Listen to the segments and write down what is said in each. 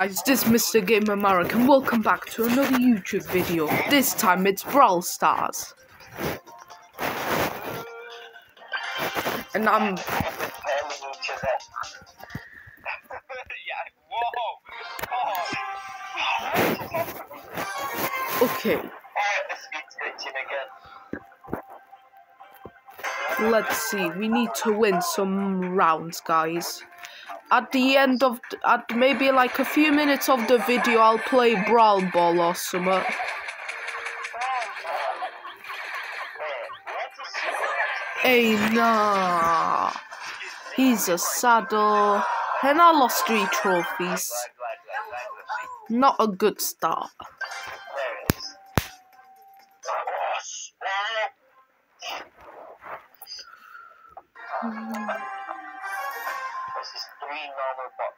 Guys, this is Mr. Gamer Marek and welcome back to another YouTube video. This time it's Brawl Stars. And I'm... Okay. Let's see, we need to win some rounds, guys at the end of at maybe like a few minutes of the video I'll play Brawl Ball or something. Hey nah He's a saddle and I lost three trophies. Not a good start. Hmm.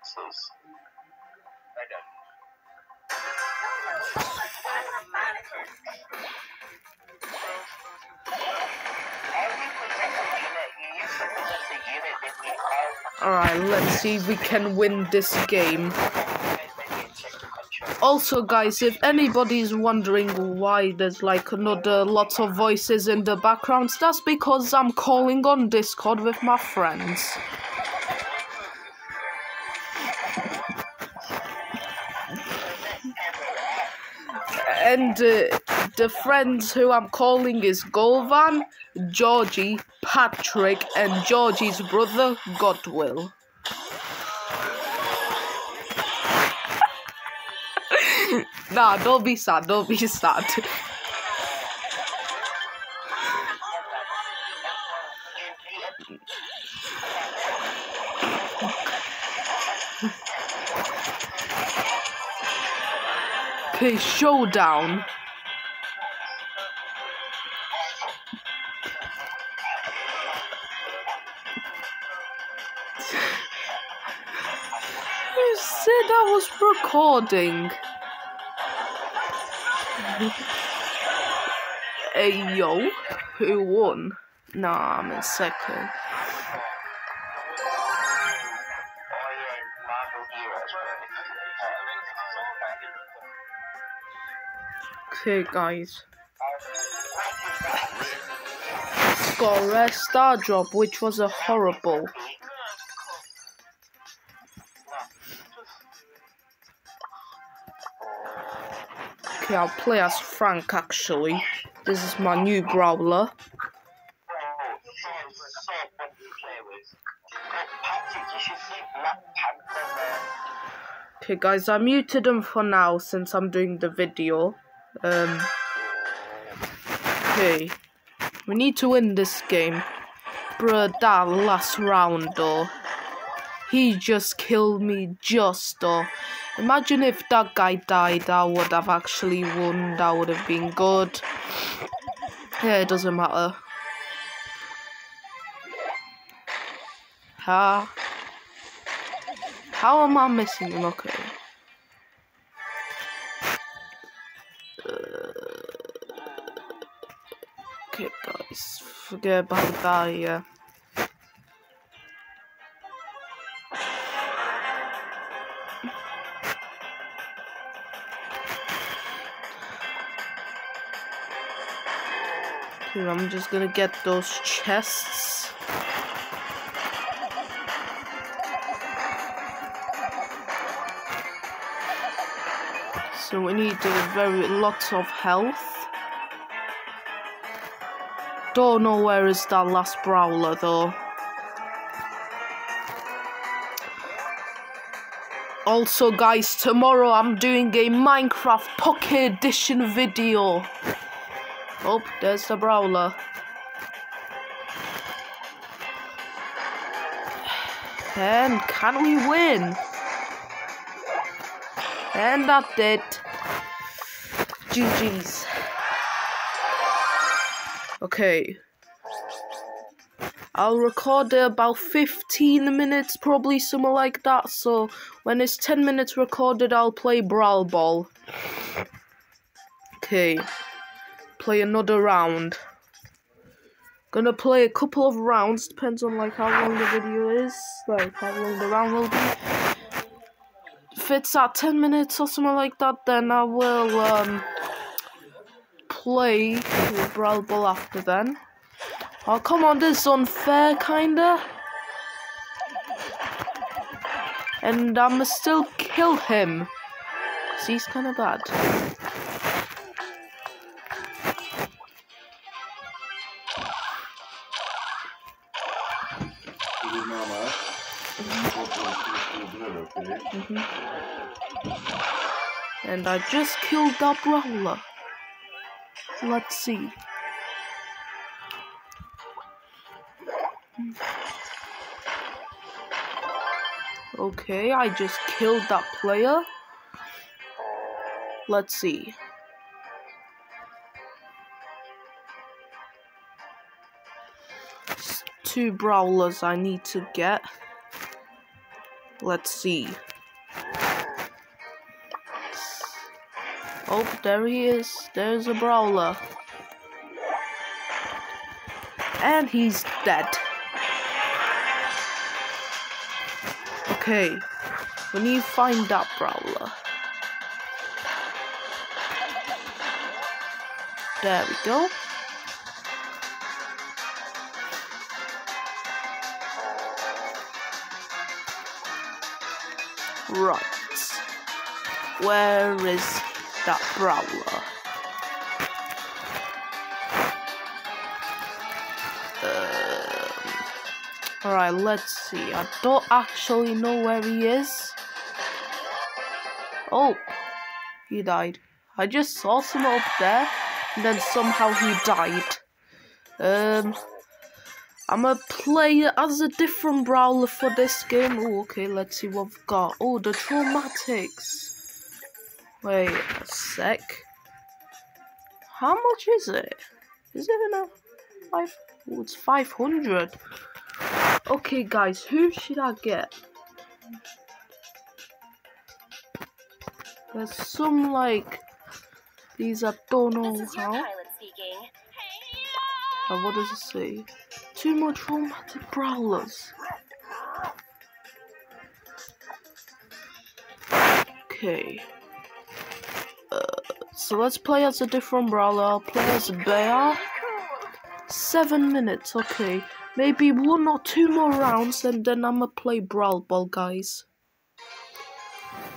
Boxes. Alright, let's see if we can win this game. Also, guys, if anybody's wondering why there's like another lots of voices in the background, that's because I'm calling on Discord with my friends. And uh, the friends who I'm calling is Golvan, Georgie, Patrick, and Georgie's brother, Godwill. nah, don't be sad, don't be sad. Okay, showdown. Who said I was recording? hey yo, who won? Nah, I'm in second. Okay, guys. Got a rare star drop, which was a horrible. Okay, I'll play as Frank actually. This is my new brawler. Okay guys, I muted them for now since I'm doing the video. Um, okay. We need to win this game. Bruh, that last round though. He just killed me just though. Imagine if that guy died, I would have actually won. That would have been good. Yeah, it doesn't matter. How? How am I missing him? Okay. Okay, guys, forget about that, yeah. Okay, I'm just gonna get those chests. So we need a very lots of health. Don't know where is that last brawler though. Also guys, tomorrow I'm doing a Minecraft Pocket Edition video. Oh, there's the brawler. And can we win? And that's it. GG's. Okay. I'll record about 15 minutes, probably something like that. So when it's 10 minutes recorded, I'll play Brawl Ball. Okay. Play another round. Gonna play a couple of rounds, depends on like how long the video is, like how long the round will be. If it's at 10 minutes or something like that, then I will um, play with Brawl Ball after then. Oh, come on, this is unfair, kinda. And I'ma still kill him. Cause he's kinda bad. Mm -hmm. And I just killed that brawler. Let's see. Okay, I just killed that player. Let's see. Two brawlers I need to get. Let's see. Oh, there he is. There's a brawler. And he's dead. Okay, We need to find that brawler. There we go. Right. Where is that brawler? Alright, let's see. I don't actually know where he is. Oh, he died. I just saw some up there, and then somehow he died. Um, I'm gonna play as a different brawler for this game. Oh, okay, let's see what we've got. Oh, the traumatics. Wait a sec. How much is it? Is it a five? Oh, it's 500. Okay, guys, who should I get? There's some like these I don't know how. And what does it say? Too much romantic brawlers. Okay. So let's play as a different brawler. I'll play as a bear. Seven minutes, okay. Maybe one or two more rounds and then I'ma play Brawl Ball, guys.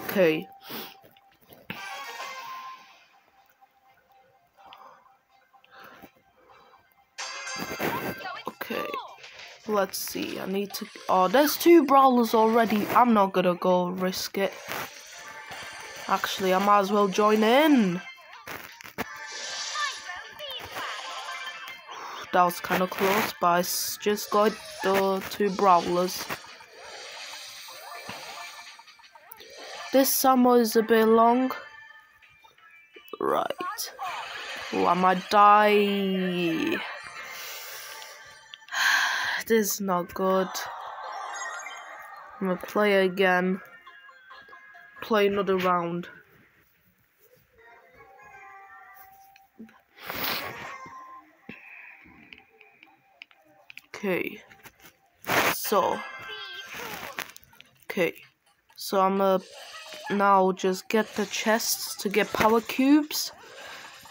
Okay. Okay. Let's see. I need to... Oh, there's two brawlers already. I'm not gonna go risk it. Actually, I might as well join in. That was kind of close, but I just got the two brawlers. This summer is a bit long. Right. Oh, I might die. this is not good. I'm gonna play again. Play another round. Okay. So. Okay. So I'm gonna now just get the chests to get power cubes.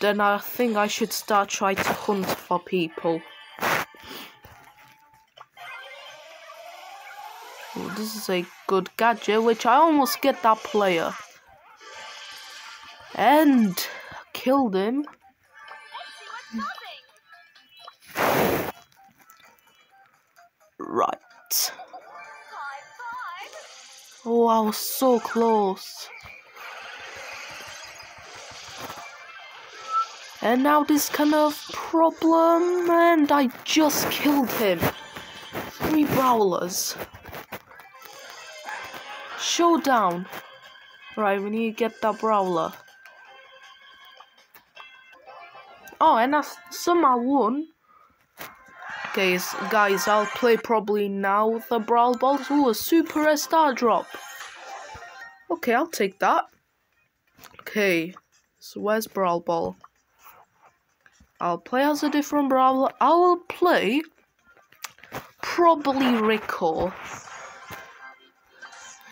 Then I think I should start trying to hunt for people. Ooh, this is a good gadget, which I almost get that player. And killed him. Right. Oh, I was so close. And now this kind of problem, and I just killed him. Three brawlers. Showdown. Right, we need to get that brawler. Oh, and I somehow won. Guys, guys, I'll play probably now the Brawl Balls. Ooh, a Super Star Drop. Okay, I'll take that. Okay, so where's Brawl Ball? I'll play as a different Brawler. I will play probably Rico.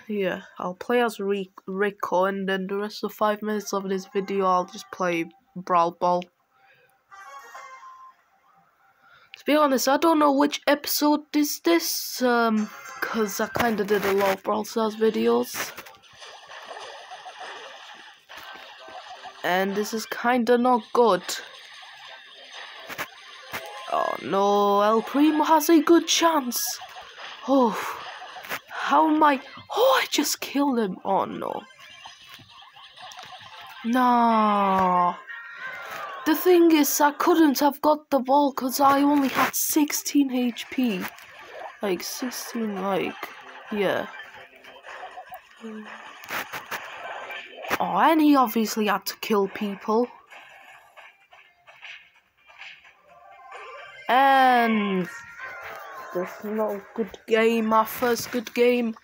yeah, I'll play as Rico, and then the rest of five minutes of this video, I'll just play Brawl Ball. To be honest, I don't know which episode is this, um, cause I kinda did a lot of Brawl Stars videos. And this is kinda not good. Oh no, El Primo has a good chance. Oh, how am I? Oh, I just killed him. Oh no. No. The thing is, I couldn't have got the ball because I only had 16 HP. Like, 16, like, yeah. Oh, and he obviously had to kill people. And this is not a good game, my first good game.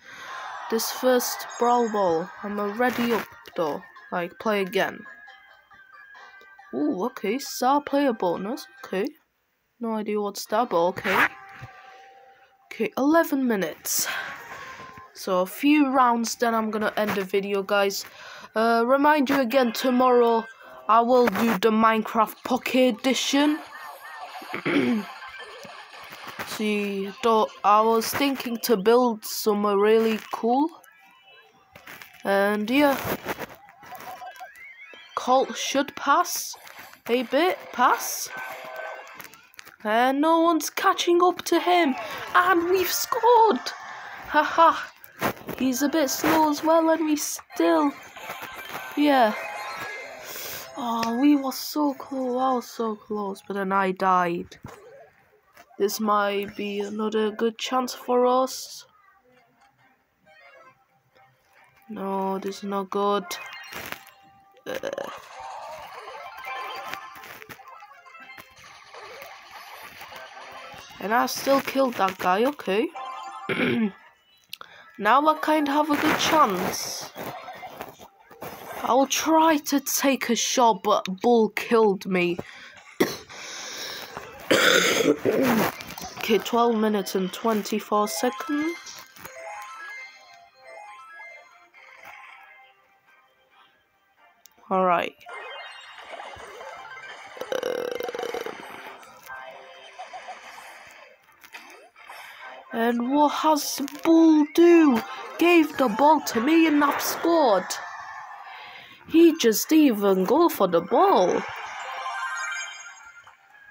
This first Brawl Ball. I'm already up though. Like, play again. Ooh, okay, star player bonus. Okay. No idea what's that, but okay. Okay, 11 minutes. So, a few rounds, then I'm gonna end the video, guys. Uh, remind you again, tomorrow I will do the Minecraft Pocket Edition. See, I was thinking to build somewhere really cool. And yeah. Colt should pass. A bit, pass. And no one's catching up to him. And we've scored. Haha. He's a bit slow as well, and we still yeah. Oh, we were so close. I was so close, but then I died. This might be another good chance for us. No, this is not good. And I still killed that guy, okay. now I kind of have a good chance. I will try to take a shot, but Bull killed me. okay, 12 minutes and 24 seconds. Alright. Uh, and what has the Bull do? Gave the ball to me and I've scored. He just even go for the ball.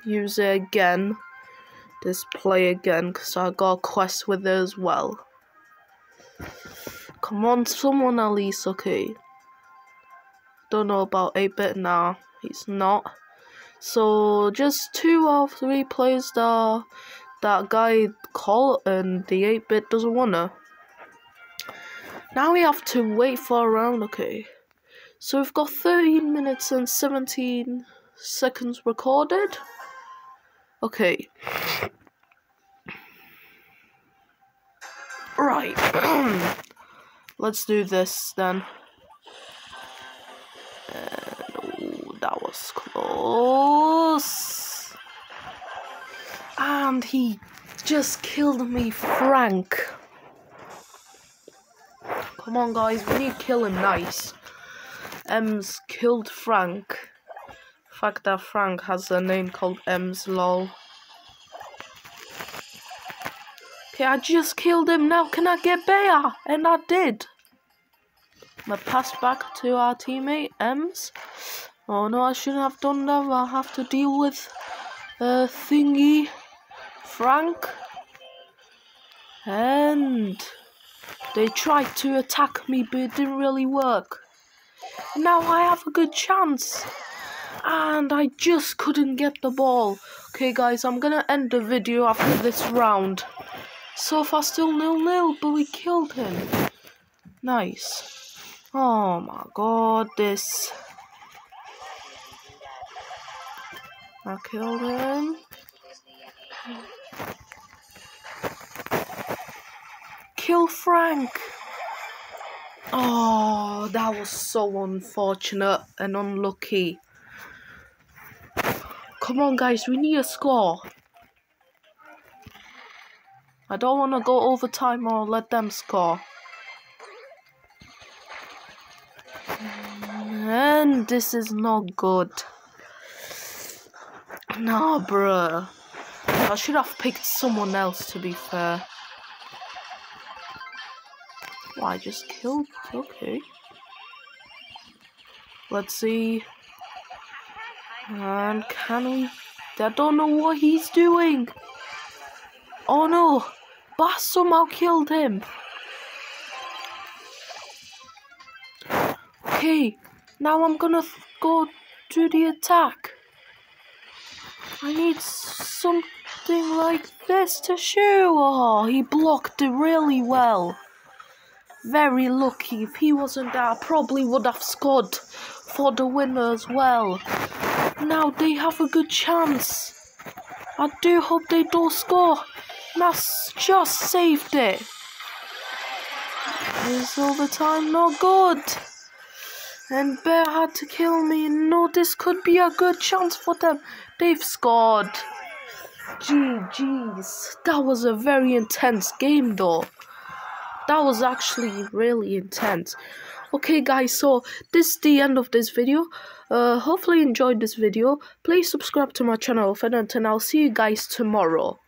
Use it again. Display again, because I got a quest with it as well. Come on, someone at least, okay. Don't know about 8-bit now. He's not. So, just two or three plays that that guy call and the 8-bit doesn't wanna. Now we have to wait for a round, okay. So we've got 13 minutes and 17 seconds recorded. Okay. Right. Let's do this then. Ooh, that was close. And he just killed me, Frank. Come on, guys. We need to kill him nice. Ems killed Frank. Fact that Frank has a name called Ems lol. Okay, I just killed him. Now can I get better? And I did. I pass back to our teammate Ems. Oh no, I shouldn't have done that. I'll have to deal with uh, thingy Frank. And they tried to attack me, but it didn't really work. Now I have a good chance. And I just couldn't get the ball. Okay, guys, I'm gonna end the video after this round. So far, still nil-nil, but we killed him. Nice. Oh my god, this. I killed him. Kill Frank. Oh, that was so unfortunate and unlucky. Come on, guys, we need a score. I don't want to go overtime or let them score. And this is not good. Nah, bruh. I should have picked someone else to be fair. Well, just killed. Okay. Let's see. And can we? I don't know what he's doing. Oh no! Bass somehow killed him. Okay, now I'm gonna go to the attack. I need something like this to shoot. Oh, he blocked it really well. Very lucky. If he wasn't there, I probably would have scored for the winner as well. Now they have a good chance. I do hope they don't score. That's just saved it. This overtime not good. And Bear had to kill me. No, this could be a good chance for them. They've scored. GG's. That was a very intense game though. That was actually really intense. Okay guys, so this is the end of this video. Uh, hopefully you enjoyed this video. Please subscribe to my channel if you don't and I'll see you guys tomorrow.